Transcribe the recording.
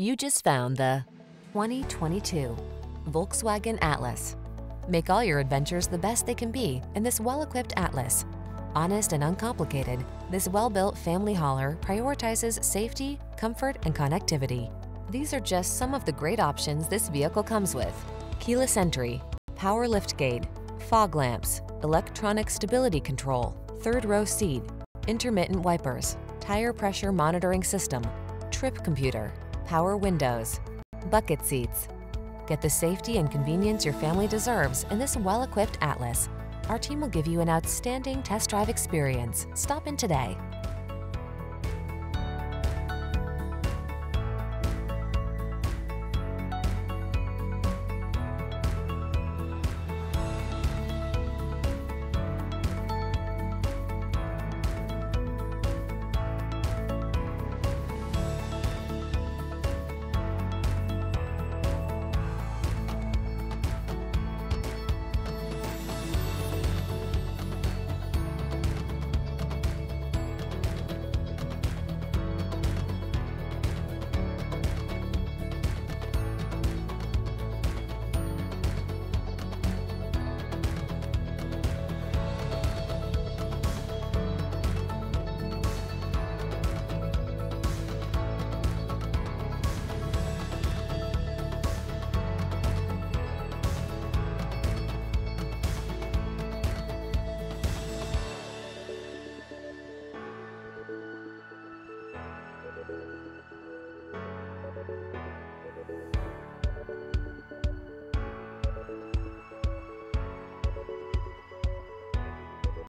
You just found the 2022 Volkswagen Atlas. Make all your adventures the best they can be in this well-equipped Atlas. Honest and uncomplicated, this well-built family hauler prioritizes safety, comfort, and connectivity. These are just some of the great options this vehicle comes with. Keyless entry, power liftgate, fog lamps, electronic stability control, third row seat, intermittent wipers, tire pressure monitoring system, trip computer, power windows, bucket seats. Get the safety and convenience your family deserves in this well-equipped Atlas. Our team will give you an outstanding test drive experience. Stop in today.